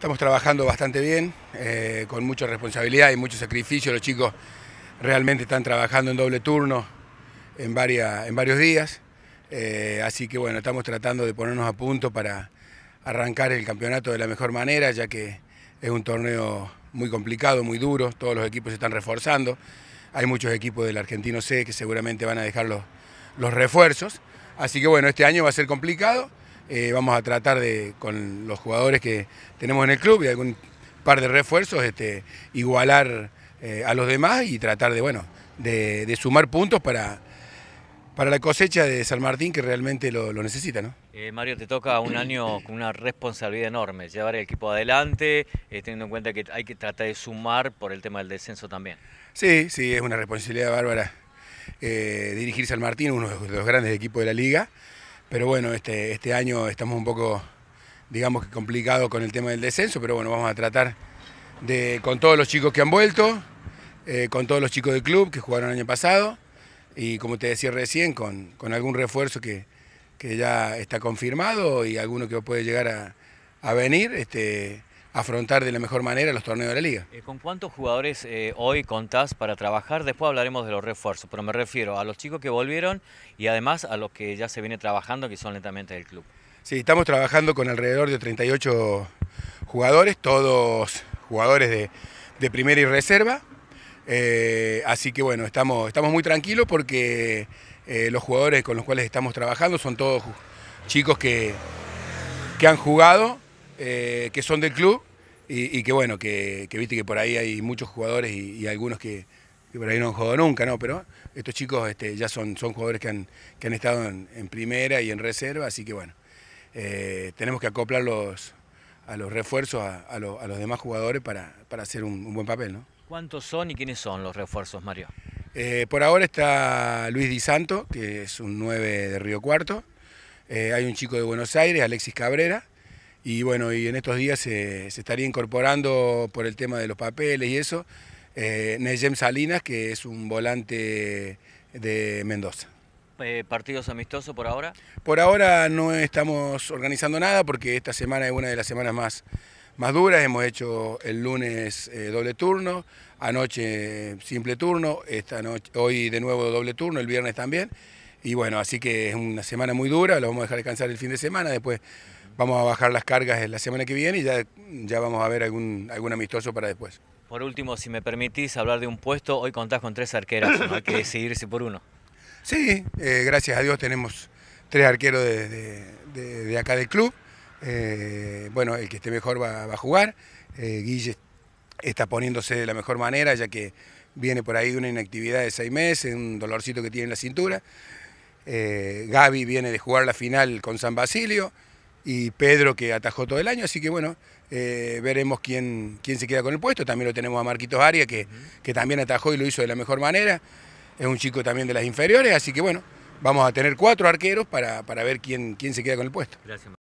Estamos trabajando bastante bien, eh, con mucha responsabilidad y mucho sacrificio. Los chicos realmente están trabajando en doble turno en, en varios días. Eh, así que bueno, estamos tratando de ponernos a punto para arrancar el campeonato de la mejor manera, ya que es un torneo muy complicado, muy duro. Todos los equipos se están reforzando. Hay muchos equipos del Argentino C que seguramente van a dejar los, los refuerzos. Así que bueno, este año va a ser complicado eh, vamos a tratar de, con los jugadores que tenemos en el club y algún par de refuerzos, este, igualar eh, a los demás y tratar de, bueno, de, sumar puntos para, para la cosecha de San Martín que realmente lo, necesita. ¿no? Eh, Mario, te toca un año con una responsabilidad enorme, llevar el equipo adelante, teniendo en cuenta que hay que tratar de sumar por el tema del descenso también. Sí, sí, es una responsabilidad bárbara dirigir San Martín, uno de los grandes equipos de la liga. Pero bueno, este, este año estamos un poco, digamos que complicado con el tema del descenso, pero bueno, vamos a tratar de, con todos los chicos que han vuelto, eh, con todos los chicos del club que jugaron el año pasado, y como te decía recién, con, algún refuerzo que, ya está confirmado y alguno que puede llegar a, a venir, este, afrontar de la mejor manera los torneos de la liga. Eh, ¿Con cuántos jugadores eh, hoy contás para trabajar? Después hablaremos de los refuerzos, pero me refiero a los chicos que volvieron y además a los que ya se viene trabajando, que son lentamente del club. Sí, estamos trabajando con alrededor de 38 jugadores, todos jugadores de, primera y reserva. Eh, así que bueno, estamos, estamos muy tranquilos porque los jugadores con los cuales estamos trabajando son todos chicos que, que han jugado eh, que son del club y, que bueno, que, viste que por ahí hay muchos jugadores y, algunos que, por ahí no han jugado nunca, ¿no? Pero estos chicos este, ya son, son jugadores que han, que han estado en, primera y en reserva, así que bueno, eh, tenemos que acoplarlos a los refuerzos, a, los demás jugadores para, hacer un, buen papel, ¿no? ¿Cuántos son y quiénes son los refuerzos, Mario? Eh, por ahora está Luis Di Santo, que es un 9 de Río Cuarto. hay un chico de Buenos Aires, Alexis Cabrera, y bueno, y en estos días se, estaría incorporando por el tema de los papeles y eso, eh, Neyem Salinas, que es un volante de Mendoza. Eh, ¿Partidos amistosos por ahora? Por ahora no estamos organizando nada porque esta semana es una de las semanas más, más duras. Hemos hecho el lunes eh, doble turno, anoche simple turno, esta noche, hoy de nuevo doble turno, el viernes también. Y bueno, así que es una semana muy dura, lo vamos a dejar descansar el fin de semana, después vamos a bajar las cargas la semana que viene y ya, ya vamos a ver algún, algún amistoso para después. Por último, si me permitís hablar de un puesto, hoy contás con tres arqueras, no hay que decidirse por uno. Sí, eh, gracias a Dios tenemos tres arqueros de, acá del club. Eh, bueno, el que esté mejor va, a jugar. Eh, Guille está poniéndose de la mejor manera, ya que viene por ahí de una inactividad de seis meses, un dolorcito que tiene en la cintura. Gaby viene de jugar la final con San Basilio y Pedro que atajó todo el año, así que bueno, eh, veremos quién, quién se queda con el puesto. También lo tenemos a Marquitos Arias que, que también atajó y lo hizo de la mejor manera. Es un chico también de las inferiores, así que bueno, vamos a tener cuatro arqueros para, para ver quién, quién se queda con el puesto. Gracias.